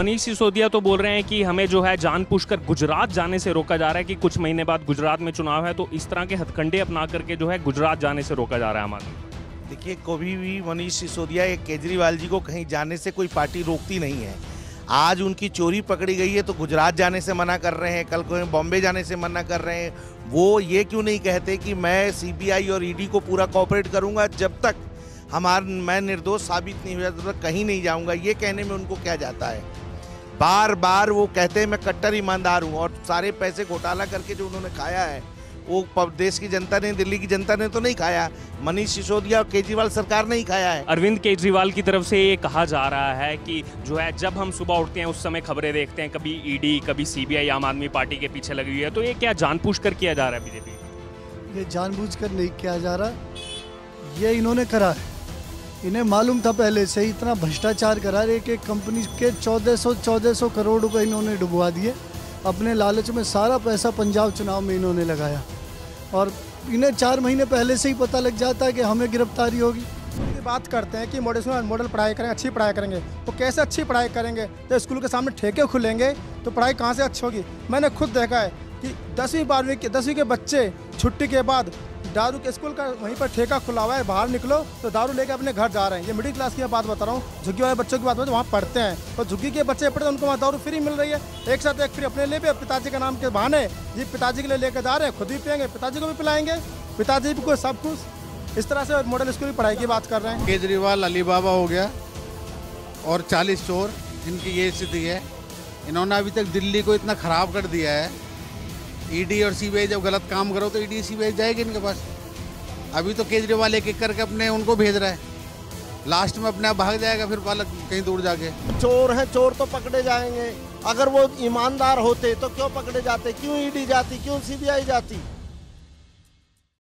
मनीष सिसोदिया तो बोल रहे हैं कि हमें जो है जानबूझकर गुजरात जाने से रोका जा रहा है कि कुछ महीने बाद गुजरात में चुनाव है तो इस तरह के हथकंडे अपना करके जो है गुजरात जाने से रोका जा रहा है आदमी। देखिए, कभी भी मनीष सिसोदिया या केजरीवाल जी को कहीं जाने से कोई पार्टी रोकती नहीं है। आज उनकी चोरी पकड़ी गई है तो गुजरात जाने से मना कर रहे हैं, कल को बॉम्बे जाने से मना कर रहे हैं। वो ये क्यों नहीं कहते कि मैं सीबीआई और ईडी को पूरा कॉपरेट करूँगा, जब तक हमार, मैं निर्दोष साबित नहीं हुआ तब तक कहीं नहीं जाऊँगा, ये कहने में उनको क्या जाता है? बार बार वो कहते हैं मैं कट्टर ईमानदार हूँ और सारे पैसे घोटाला करके जो उन्होंने खाया है वो देश की जनता ने दिल्ली की जनता ने तो नहीं खाया। मनीष सिसोदिया और केजरीवाल सरकार ने ही खाया है। अरविंद केजरीवाल की तरफ़ से ये कहा जा रहा है कि जो है जब हम सुबह उठते हैं उस समय खबरें देखते हैं कभी ईडी कभी सीबीआई आम आदमी पार्टी के पीछे लगी हुई है तो ये क्या जानबूझकर किया जा रहा है बीजेपी ये जानबूझकर नहीं किया जा रहा। ये इन्होंने करा है। इन्हें मालूम था पहले से ही, इतना भ्रष्टाचार करा रहे एक कंपनी के 1400 1400 करोड़ रुपए इन्होंने डुबवा दिए। अपने लालच में सारा पैसा पंजाब चुनाव में इन्होंने लगाया। और इन्हें चार महीने पहले से ही पता लग जाता है कि हमें गिरफ्तारी होगी। बात करते हैं कि मॉडल मॉडल पढ़ाई करेंगे अच्छी पढ़ाई करेंगे। तो कैसे अच्छी पढ़ाई करेंगे? तो स्कूल के सामने ठेके खुलेंगे तो पढ़ाई कहाँ से अच्छी होगी? मैंने खुद देखा है कि दसवीं बारहवीं के, दसवीं के बच्चे छुट्टी के बाद दारू के स्कूल का वहीं पर ठेका खुला हुआ है, बाहर निकलो तो दारू लेके अपने घर जा रहे हैं। ये मिडिल क्लास की बात बता रहा हूँ, झुग्गी वाले बच्चों की बात बता वहाँ पढ़ते हैं। तो झुग्गी के बच्चे पढ़ते हैं उनको वहाँ दारू फ्री मिल रही है। एक साथ एक फ्री अपने लिए भी पिताजी के नाम के बहाने जी पिताजी के लिए लेकर जा रहे हैं, खुद भी पियेंगे, पिताजी को भी पिलाएँगे। पिताजी को सब कुछ इस तरह से मॉडल स्कूल की पढ़ाई की बात कर रहे हैं। केजरीवाल अली बाबा हो गया और 40 चोर जिनकी ये स्थिति है। इन्होंने अभी तक दिल्ली को इतना खराब कर दिया है। ईडी और सीबीआई जब गलत काम करो तो ईडी सीबीआई जाएगी इनके पास। अभी तो केजरीवाल एक एक करके अपने उनको भेज रहा है। लास्ट में अपने आप भाग जाएगा फिर बालक कहीं दूर जाके। चोर है, चोर तो पकड़े जाएँगे। अगर वो ईमानदार होते तो क्यों पकड़े जाते? क्यों ईडी जाती? क्यों सीबीआई जाती?